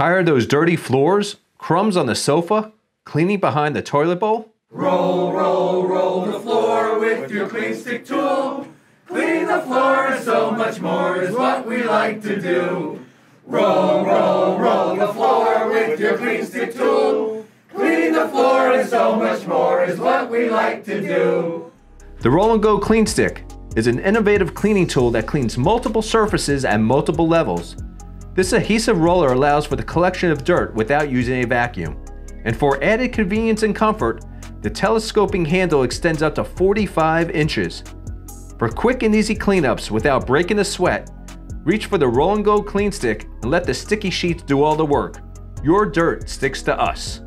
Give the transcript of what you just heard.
Tired of those dirty floors, crumbs on the sofa, cleaning behind the toilet bowl? Roll, roll, roll the floor with your clean stick tool. Clean the floor so much more is what we like to do. Roll, roll, roll the floor with your clean stick tool. Clean the floor and so much more is what we like to do. The Roll and Go Klean Stick is an innovative cleaning tool that cleans multiple surfaces at multiple levels. This adhesive roller allows for the collection of dirt without using a vacuum. And for added convenience and comfort, the telescoping handle extends up to 45 inches. For quick and easy cleanups without breaking a sweat, reach for the Roll and Go Klean Stick and let the sticky sheets do all the work. Your dirt sticks to us.